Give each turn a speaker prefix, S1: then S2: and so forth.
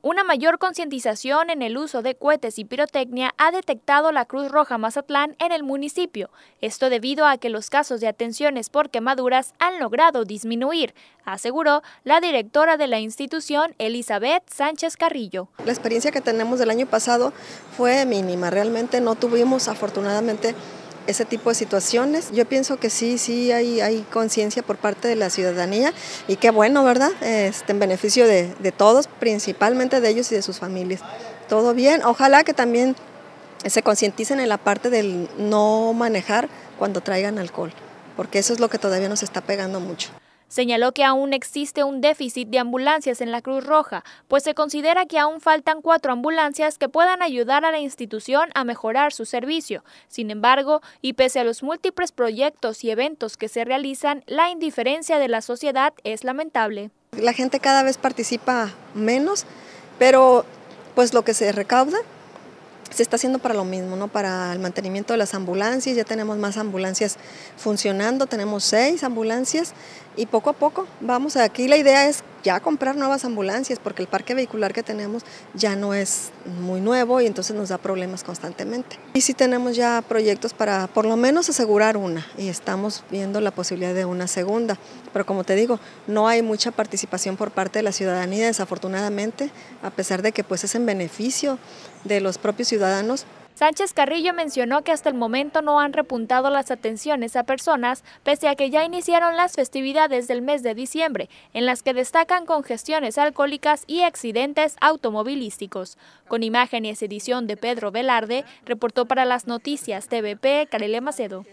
S1: Una mayor concientización en el uso de cohetes y pirotecnia ha detectado la Cruz Roja Mazatlán en el municipio. Esto debido a que los casos de atenciones por quemaduras han logrado disminuir, aseguró la directora de la institución, Elizabeth Sánchez Carrillo.
S2: La experiencia que tenemos del año pasado fue mínima, realmente no tuvimos afortunadamente ese tipo de situaciones. Yo pienso que sí, sí hay, hay conciencia por parte de la ciudadanía y qué bueno, ¿verdad? Este, en beneficio de, de todos, principalmente de ellos y de sus familias. Todo bien, ojalá que también se concienticen en la parte del no manejar cuando traigan alcohol, porque eso es lo que todavía nos está pegando mucho.
S1: Señaló que aún existe un déficit de ambulancias en la Cruz Roja, pues se considera que aún faltan cuatro ambulancias que puedan ayudar a la institución a mejorar su servicio. Sin embargo, y pese a los múltiples proyectos y eventos que se realizan, la indiferencia de la sociedad es lamentable.
S2: La gente cada vez participa menos, pero pues lo que se recauda se está haciendo para lo mismo, ¿no? Para el mantenimiento de las ambulancias, ya tenemos más ambulancias funcionando, tenemos seis ambulancias y poco a poco vamos, aquí la idea es ya comprar nuevas ambulancias porque el parque vehicular que tenemos ya no es muy nuevo y entonces nos da problemas constantemente. Y sí tenemos ya proyectos para por lo menos asegurar una y estamos viendo la posibilidad de una segunda, pero como te digo, no hay mucha participación por parte de la ciudadanía desafortunadamente, a pesar de que pues es en beneficio de los propios ciudadanos,
S1: Sánchez Carrillo mencionó que hasta el momento no han repuntado las atenciones a personas, pese a que ya iniciaron las festividades del mes de diciembre, en las que destacan congestiones alcohólicas y accidentes automovilísticos. Con imágenes edición de Pedro Velarde, reportó para las noticias TVP Carele Macedo.